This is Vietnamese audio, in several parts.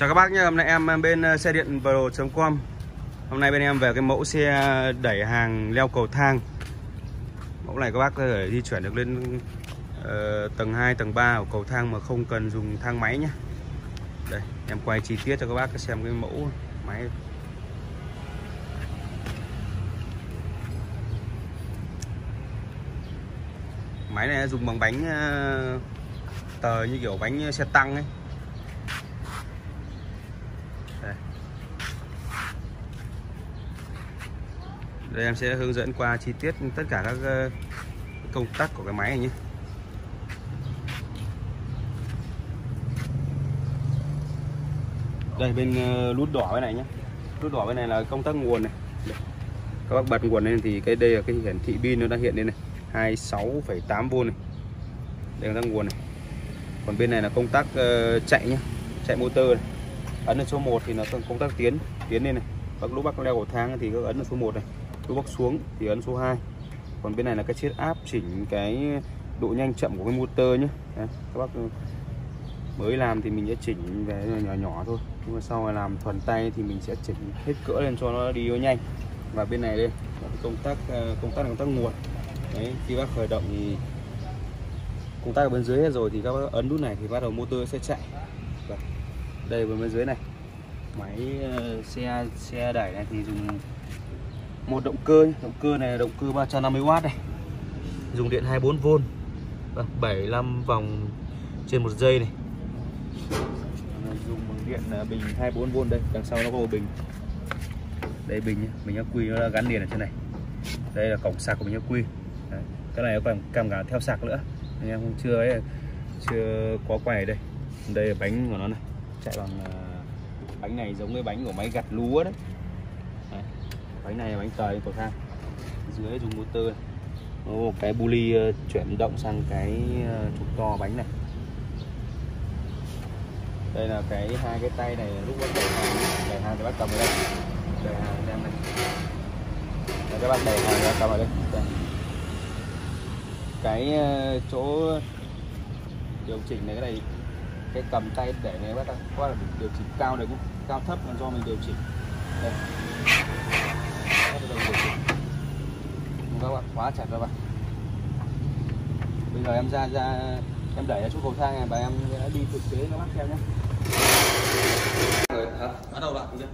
Chào các bác nhé, hôm nay em bên ờ, xe điện pro.com Hôm nay bên em về cái mẫu xe đẩy hàng leo cầu thang. Mẫu này các bác có thể di chuyển được lên uh, tầng 2, tầng 3 của cầu thang mà không cần dùng thang máy nhé. Đây, em quay chi tiết cho các bác xem cái mẫu máy. Máy này dùng bằng bánh uh, tờ như kiểu bánh xe tăng ấy. Đây em sẽ hướng dẫn qua chi tiết tất cả các ờ, công tắc của cái máy này nhé. Đây bên ờ, nút đỏ bên này nhé. Nút đỏ bên này là công tắc nguồn này. Đây. các bác bật nguồn lên thì cái đây là cái hiển thị pin nó đang hiện lên này. 26,8V này. Đây là công tắc nguồn này. Còn bên này là công tắc uh, chạy nhé. Chạy motor này. ấn ở số 1 thì nó công tắc tiến tiến lên này. Bác lúc bác leo cầu thang thì các ấn ở số 1 này lúc bác xuống thì ấn số 2 còn bên này là cái chiết áp chỉnh cái độ nhanh chậm của cái motor nhé. Đấy, các bác ừ. mới làm thì mình sẽ chỉnh về nhỏ nhỏ thôi. Nhưng mà sau này làm thuần tay thì mình sẽ chỉnh hết cỡ lên cho nó đi nó nhanh. Và bên này đây là công tắc ờ, công tắc là công tắc nguồn. Đấy khi bác khởi động thì công tắc ở bên dưới hết rồi thì các bác ấn nút này thì bắt đầu motor sẽ chạy. Và đây bên dưới này. Máy ờ, xe xe đẩy này thì dùng một động cơ động cơ này là động cơ 350W này dùng điện 24V vâng, 75 vòng trên một giây này. Dùng bằng điện là bình 24V đây đằng sau nó có một bình. Đây bình nhé bình ắc quy nó gắn liền ở trên này. Đây là cổng sạc của bình ắc quy. Đấy. cái này còn cầm cả theo sạc nữa. Anh em không chưa ấy chưa có quay ở đây. Đây là bánh của nó này. Chạy bằng à, bánh này giống cái bánh của máy gặt lúa đấy bánh này là bánh tời cầu thang. Dưới dùng motor này. Một cái buli uh, ờ, chuyển động sang cái ờ, trục to bánh này. Đây là cái hai cái tay này lúc bắt đầu hàng đẩy hàng thì bắt cầm ở đây. Đẩy hàng xem này. Đây, các bạn đẩy hàng bắt cầm ở đây, đây. Cái ờ, chỗ điều chỉnh này cái này cái cầm tay để này bắt qua là điều chỉnh cao này cũng cao thấp là do mình điều chỉnh. Đây đầu các bạn khóa chặt các bạn. Bây giờ em ra ra, em đẩy ra chỗ cầu thang này và em đã đi thực tế các bác xem nhé. Bắt đầu đoạn chưa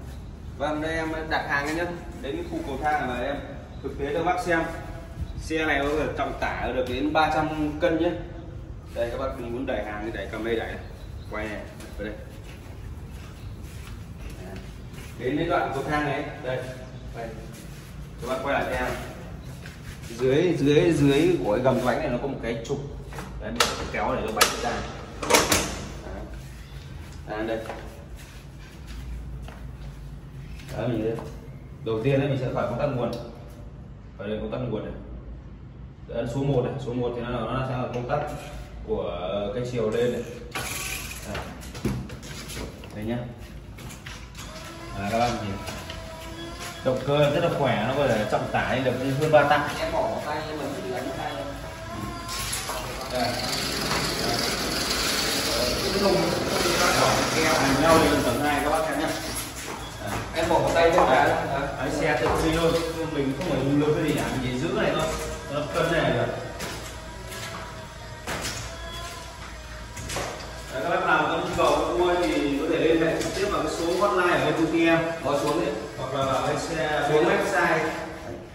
vâng đây em đặt hàng nhé. Đến khu cầu thang này em thực tế cho bác xem. Xe này có thể trọng tải được đến 300 cân nhé. Đây, các bác muốn đẩy hàng thì đẩy cầm đây đẩy. Quay này, vào đây. Đến cái đoạn cầu thang này. Đây đây các bác quay lại em dưới dưới dưới của cái gầm bánh này nó có một cái trục. Đấy mình kéo để cho bánh ra. À, đây. Đấy mình đầu tiên đấy mình sẽ phải công tắc nguồn. Phải đây công tắc nguồn này. Ấn số 1 này. Số 1 thì nó nó sẽ là công tắc của cái chiều lên này. À. đây nhá. À, các bạn nhìn động cơ rất là khỏe nó có thể trọng tải được hơn ba tạ. Em bỏ tay nhưng mà cứ tay cái không keo nhau lên tầng hai các bác xem nhá em bỏ tay cho cả Đấy, xe tự đi thôi. Mình không phải dùng lực cái gì cả mình chỉ giữ này thôi. Nó cân này được. Đấy, các bác nào có nhu cầu mua thì có thể liên hệ trực tiếp vào cái số hotline ở bên công ty em. Bỏ xuống đi hoặc là cái xe Xuống website.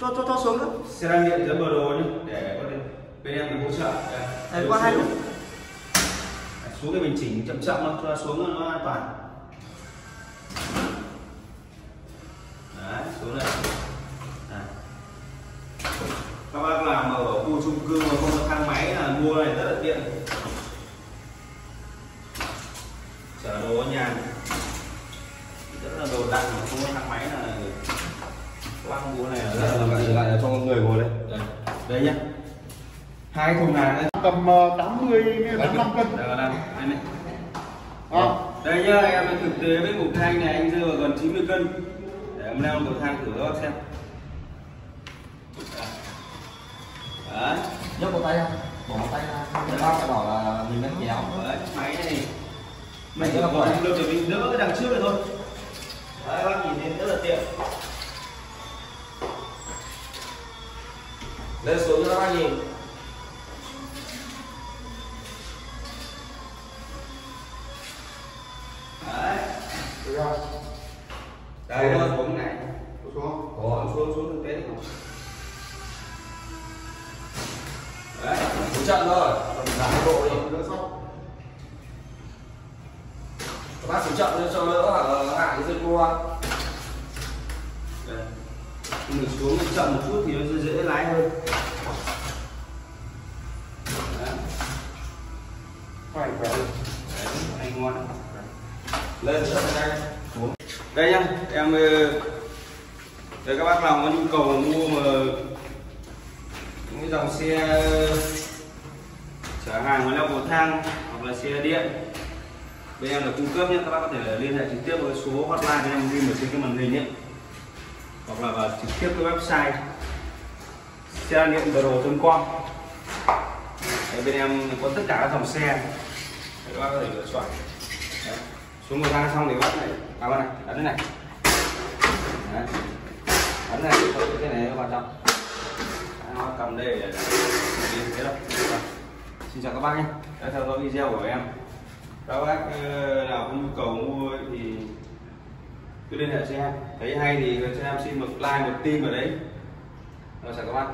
Cho cho cho xuống nữa xe đăng điện dưới bờ đồ nhé để có bên em hỗ trợ. Đây, Đây, qua hai lúc. xuống cái mình chỉnh chậm chậm nó cho xuống nó an toàn. Đấy xuống này Đấy. các bác làm ở khu chung cư mà không có thang máy là mua này rất là tiện các bác mua này là rất là lại lại cho người ngồi đây. Đây, đây nhá. Hai thùng hàng đây tầm ờ, 80 đến 85 cân. đây, này. à, đây. Nhá em thực tế với cục thanh này anh rơi vào gần 90 cân. Để em leo cầu thang thử cho bác xem. Đấy. Nhấc một tay ra. Bỏ một tay ra. Thể bác bảo là mình đang kéo. Đấy máy này. Mình chỉ có lực để mình đỡ cái đằng trước này thôi. Đấy các bác nhìn thấy rất là tiện lên xuống cho các bác nhìn đấy Được rồi. đây nó xuống này Xuống. Ồ, xuống xuống thực tế thì không đấy một trận thôi còn giảm độ đi Đỡ sốc. các bác xuống trận cho đỡ hả hạ cái dây cua mình xuống mình chậm một chút thì nó sẽ dễ lái hơn Đấy. Phải. Đấy, anh ngoan lên xuống đây nhá em để đây các bác nào có nhu cầu mua mà những dòng xe chở hàng với leo cầu thang hoặc là xe điện bên em là cung cấp nhé các bác có thể liên hệ trực tiếp với số hotline bên em ghi ở trên cái màn hình nhé hoặc là vào trực tiếp cái website xe điện com. Đấy, bên em có tất cả các dòng xe. Các bác có thể lựa chọn. Đấy. xuống một thang xong thì bác này các bác à, này vâng ấn này. Đấy. ấn này cái này nó quan trọng. Nó cầm đây để thế đâu xin chào các bác nhé. Đã theo dõi video của em. Các bác ờ, nào có nhu cầu mua thì cứ liên hệ cho em thấy hay thì cho em xin một like, một tim vào đấy rồi, chào các bạn.